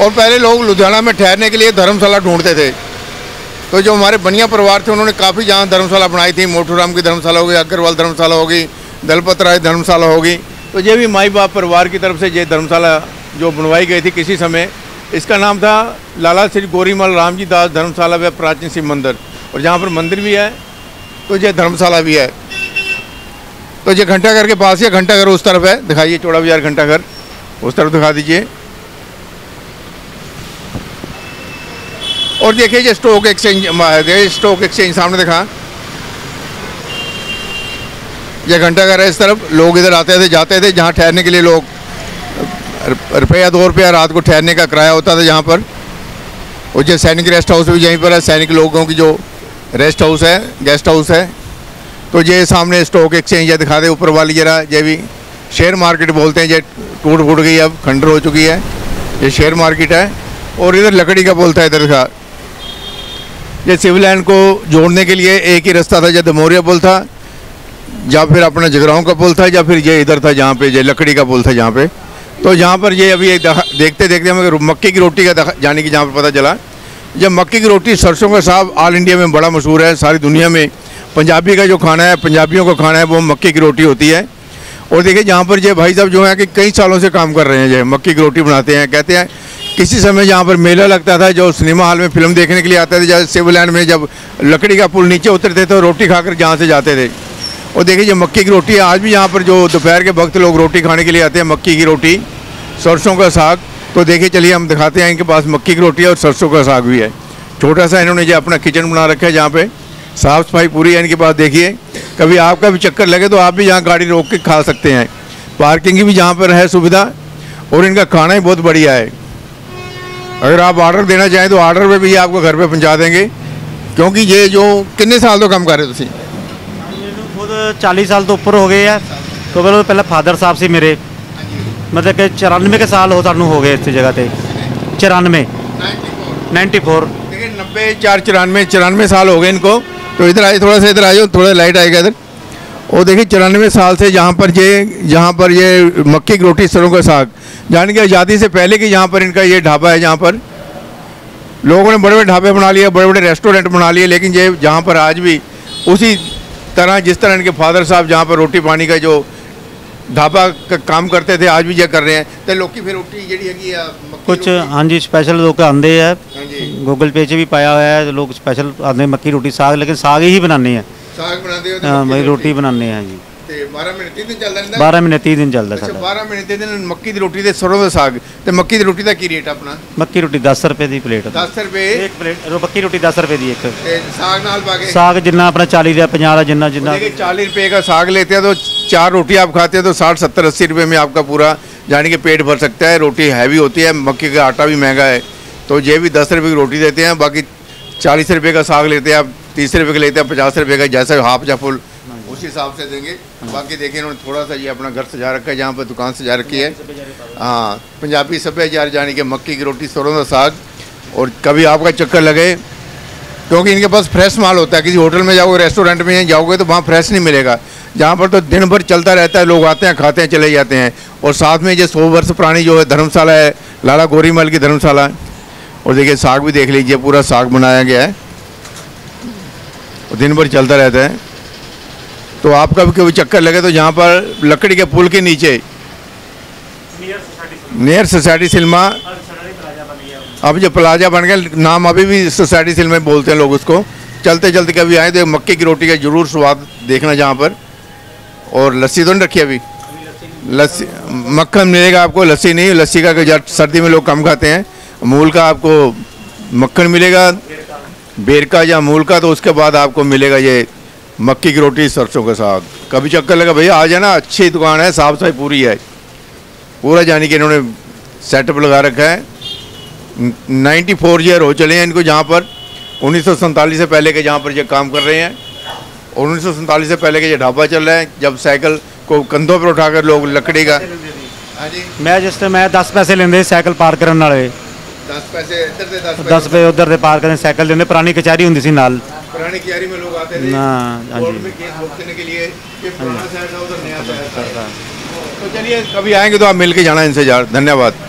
और पहले लोग लुधियाना में ठहरने के लिए धर्मशाला ढूंढते थे। तो जो हमारे बनिया परिवार थे, उन्होंने काफ़ी जहाँ धर्मशाला बनाई थी, मोटूराम की धर्मशाला होगी, अग्रवाल धर्मशाला होगी, दलपत राय धर्मशाला होगी। तो ये भी माई बाप परिवार की तरफ़ से ये धर्मशाला जो बनवाई गई थी किसी समय, इसका नाम था लाला श्री गोरीमल राम जी दास धर्मशाला व प्राचीन शिव मंदिर। और जहाँ पर मंदिर भी है तो ये धर्मशाला भी है। तो ये घंटाघर के पास ही, घंटाघर उस तरफ़ है, दिखाइए, चौड़ा बाज़ार घंटाघर, उस तरफ़ दिखा दीजिए। और देखिए ये स्टॉक एक्सचेंज स्टॉक एक्सचेंज सामने दिखा। ये घंटाघर है इस तरफ़, लोग इधर आते थे, जाते थे, जहाँ ठहरने के लिए लोग रुपया, दो रुपया रात को ठहरने का किराया होता था जहाँ पर। और जो सैनिक रेस्ट हाउस भी यहीं पर है, सैनिक लोगों की जो रेस्ट हाउस है, गेस्ट हाउस है। तो ये सामने स्टॉक एक्सचेंज है, दिखा दे ऊपर वाली जरा, ये भी शेयर मार्केट बोलते हैं, ये टूट फूट गई, अब खंडर हो चुकी है। ये शेयर मार्केट है, और इधर लकड़ी का बोलता है, इधर का ये सिविल लाइन को जोड़ने के लिए एक ही रास्ता था जो दमोरिया पुल था, या फिर अपना जगराओं का पुल था, या फिर ये इधर था जहाँ पे, ये लकड़ी का पुल था जहाँ पे। तो जहाँ पर ये अभी देखते देखते हमें मक्के की रोटी का जाने की जहाँ पर पता चला, जब मक्के की रोटी सरसों का साग ऑल इंडिया में बड़ा मशहूर है, सारी दुनिया में पंजाबी का जो खाना है, पंजाबियों का खाना है, वो मक्के की रोटी होती है। और देखिए जहाँ पर ये भाई साहब जो है कि कई सालों से काम कर रहे हैं, ये मक्की की रोटी बनाते हैं, कहते हैं किसी समय जहाँ पर मेला लगता था, जो सिनेमा हॉल में फ़िल्म देखने के लिए आते थे जैसे सिविल में जब लकड़ी का पुल नीचे उतरते थे तो रोटी खाकर जहाँ से जाते थे। और देखिए, जो मक्की की रोटी है, आज भी यहाँ पर जो दोपहर के वक्त लोग रोटी खाने के लिए आते हैं, मक्की की रोटी, सरसों का साग। तो देखिए, चलिए हम दिखाते हैं इनके पास मक्की की रोटी है और सरसों का साग भी है। छोटा सा इन्होंने जो अपना किचन बना रखा है जहाँ पे। साफ़ सफ़ाई पूरी है इनके पास, देखिए। कभी आपका भी चक्कर लगे तो आप भी यहाँ गाड़ी रोक के खा सकते हैं। पार्किंग की भी जहाँ पर है सुविधा, और इनका खाना ही बहुत बढ़िया है। अगर आप ऑर्डर देना चाहें तो ऑर्डर पे भी आपको घर पे पहुंचा देंगे क्योंकि ये जो कितने साल तो ਕੰਮ ਕਰ ਰਹੇ ਤੁਸੀਂ ਖੁਦ 40 ਸਾਲ ਤੋਂ ਉੱਪਰ ਹੋ ਗਏ ਆ ਤੋਂ ਪਹਿਲਾਂ ਪਹਿਲਾਂ ਫਾਦਰ ਸਾਹਿਬ ਸੀ ਮੇਰੇ ਮਤਲਬ ਕਿ 94 ਕੇ ਸਾਲ ਹੋ ਸਾਨੂੰ ਹੋ ਗਏ ਇਸ ਜਗ੍ਹਾ ਤੇ 94 94 देखिए नब्बे चार चौरानवे चौरानवे साल हो गए इनको तो इधर आइए थोड़ा सा इधर आइए थोड़ा लाइट आएगा इधर वो देखिए चौरानवे साल से जहाँ पर ये जहाँ पर ये मक्की की रोटी सरों का साग जान की आज़ादी से पहले की यहाँ पर इनका ये ढाबा है जहाँ पर लोगों ने बड़े बड़े ढाबे बना लिए बड़े बड़े रेस्टोरेंट बना लिए लेकिन ये जहाँ पर आज भी उसी तरह जिस तरह इनके फादर साहब जहाँ पर रोटी पानी का जो ढाबा का काम करते थे आज भी ये कर रहे हैं। तो लोग की फिर रोटी जी है कुछ हाँ जी स्पेशल लोग आते हैं। हाँ गूगल पे से भी पाया हुआ है लोग स्पेशल आते मक्की रोटी साग लेकिन साग ही बनाने हैं। ਸਾਗ ਬਣਾਉਂਦੇ ਹੋ ਤੇ ਹਾਂ ਮੱਕੀ ਬਈ ਦੀ ਰੋਟੀ ਬਣਾਉਂਦੇ ਆ ਜੀ ਤੇ 12 ਮਿੰਟ 30 ਦਿਨ ਚੱਲਦਾ ਰਹਿੰਦਾ 12 ਮਹੀਨੇ 30 ਦਿਨ ਚੱਲਦਾ ਅੱਛਾ ਸਾਡਾ 12 ਮਿੰਟ ਦੇ ਦਿਨ ਮੱਕੀ ਦੀ ਰੋਟੀ ਤੇ ਸਰੋਂ ਦਾ ਸਾਗ ਤੇ ਮੱਕੀ ਦੀ ਰੋਟੀ ਦਾ ਕੀ ਰੇਟ ਆਪਣਾ ਮੱਕੀ ਰੋਟੀ 10 ਰੁਪਏ ਦੀ ਪਲੇਟ 10 ਰੁਪਏ ਇੱਕ ਪਲੇਟ ਰੋ ਮੱਕੀ ਰੋਟੀ 10 ਰੁਪਏ ਦੀ ਇੱਕ ਤੇ साग नाल पाके ਸਾਗ ਜਿੰਨਾ ਆਪਣਾ 40 ਦਾ 50 ਦਾ ਜਿੰਨਾ ਜਿੰਨਾ देखिए चालीस रुपए का साग लेते हैं तो चार रोटी आप खाते हैं तो साठ सत्तर अस्सी रुपए में आपका पूरा जाने के पेट भर सकता है रोटी हैवी होती है मक्की का आटा भी महंगा है तो ये भी दस रुपए की रोटी देते हैं बाकी चालीस रुपए का साग लेते हैं आप तीस रुपए का लेते हैं पचास रुपए का जैसा हाफ़ या फुल उस हिसाब से देंगे। बाकी देखिए इन्होंने थोड़ा सा ये अपना घर सजा रखा है जहाँ पर दुकान सजा रखी है। हाँ पंजाबी सभ्याचार जाने के मक्की की रोटी सरों का साग और कभी आपका चक्कर लगे क्योंकि इनके पास फ्रेश माल होता है। किसी होटल में जाओगे रेस्टोरेंट में जाओगे तो वहाँ फ्रेश नहीं मिलेगा। जहाँ पर तो दिन भर चलता रहता है लोग आते हैं खाते हैं चले जाते हैं। और साथ में ये सौ वर्ष पुरानी जो है धर्मशाला है लाला गोरीमल की धर्मशाला। है और देखिए साग भी देख लीजिए पूरा साग बनाया गया है। दिन भर चलता रहता है। तो आपका भी कभी चक्कर लगे तो यहाँ पर लकड़ी के पुल के नीचे नियर सोसाइटी सिल्मा अब जो प्लाजा बन गया, नाम अभी भी सोसाइटी सिल में बोलते हैं लोग उसको। चलते चलते कभी आए तो मक्के की रोटी का ज़रूर स्वाद देखना जहाँ पर। और लस्सी तो नहीं रखी अभी? लस्सी, मक्खन मिलेगा आपको, लस्सी नहीं, लस्सी का सर्दी में लोग कम खाते हैं, मूल का आपको मक्खन मिलेगा बेर का या मूल का तो उसके बाद आपको मिलेगा ये मक्की की रोटी सरसों का साग कभी चक्कर लगा भैया आ जाना अच्छी दुकान है साफ सफाई पूरी है पूरा जानी कि इन्होंने सेटअप लगा रखा है 94 ईयर हो चले हैं इनको जहाँ पर उन्नीस से पहले के जहाँ पर ये काम कर रहे हैं और उन्नीस से पहले के ये ढाबा चल रहा है जब साइकिल को कंधों पर उठाकर लोग लकड़ी का हाँ जी ਮੈਂ ਜਿਸ ਤੇ ਮੈਂ 10 ਪੈਸੇ ਲੈਂਦੇ ਸੀ ਸਾਈਕਲ ਪਾਰ ਕਰਨ ਵਾਲੇ दस पैसे इधर से दस 10 ਰੁਪਏ ਉਧਰ ਦੇ ਪਾਰ ਕਰਨ ਸਾਈਕਲ ਦਿੰਦੇ ਪੁਰਾਣੀ ਕਚਹਿਰੀ ਹੁੰਦੀ ਸੀ ਨਾਲ पुरानी क्यारी में लोग आते थे हाँ, हाँ कोर्ट जी। में केस भुगतने के लिए ये पुराना शहर था उधर नया शहर था तो चलिए कभी आएंगे तो आप मिल के जाना इनसे यार धन्यवाद